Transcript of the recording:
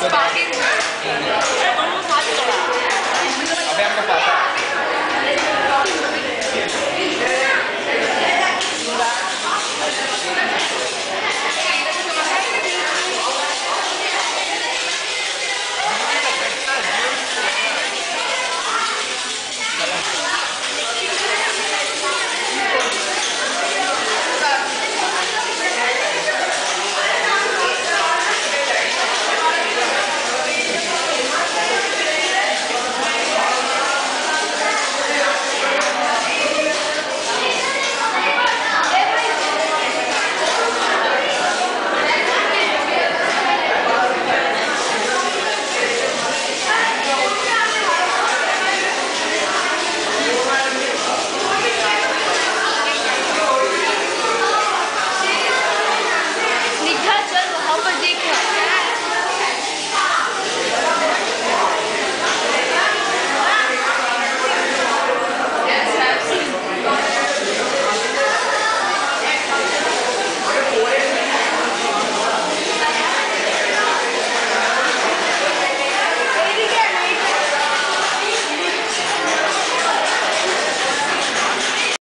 Spotted.